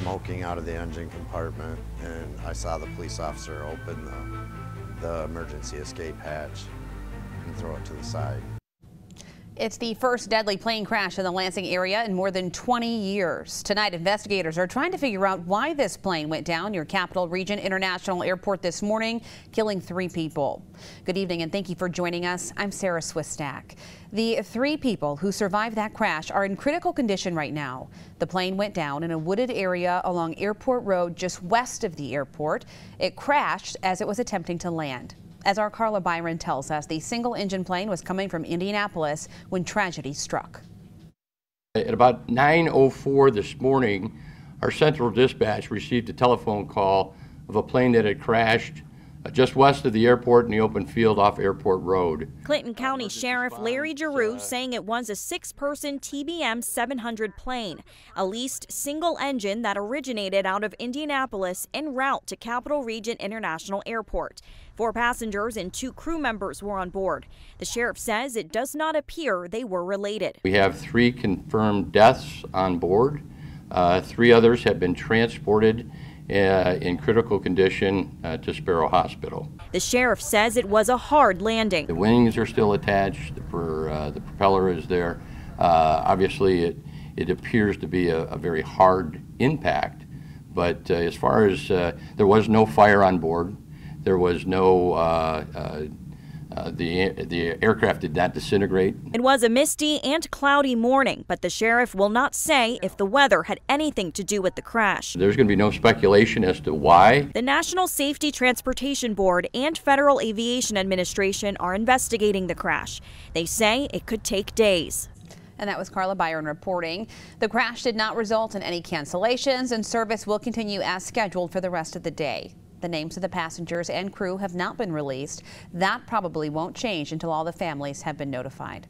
smoking out of the engine compartment, and I saw the police officer open the, the emergency escape hatch and throw it to the side. It's the first deadly plane crash in the Lansing area in more than 20 years. Tonight, investigators are trying to figure out why this plane went down near Capital Region International Airport this morning, killing three people. Good evening and thank you for joining us. I'm Sarah Swistak. The three people who survived that crash are in critical condition right now. The plane went down in a wooded area along Airport Road just west of the airport. It crashed as it was attempting to land. As our Carla Byron tells us, the single engine plane was coming from Indianapolis when tragedy struck. At about 9.04 this morning, our central dispatch received a telephone call of a plane that had crashed Uh, just west of the airport in the open field off Airport Road. Clinton uh, County Sheriff Larry uh, Giroux saying it was a six-person TBM 700 plane, a leased single engine that originated out of Indianapolis en route to Capital Region International Airport. Four passengers and two crew members were on board. The sheriff says it does not appear they were related. We have three confirmed deaths on board. Uh, three others have been transported uh, in critical condition uh, to Sparrow Hospital. The sheriff says it was a hard landing. The wings are still attached, the, per, uh, the propeller is there. Uh, obviously, it, it appears to be a, a very hard impact, but uh, as far as uh, there was no fire on board, there was no uh, the, the aircraft did not disintegrate. It was a misty and cloudy morning, but the sheriff will not say if the weather had anything to do with the crash. There's going to be no speculation as to why. The National Safety Transportation Board and Federal Aviation Administration are investigating the crash. They say it could take days. And that was Carla Byron reporting. The crash did not result in any cancellations, and service will continue as scheduled for the rest of the day. The names of the passengers and crew have not been released. That probably won't change until all the families have been notified.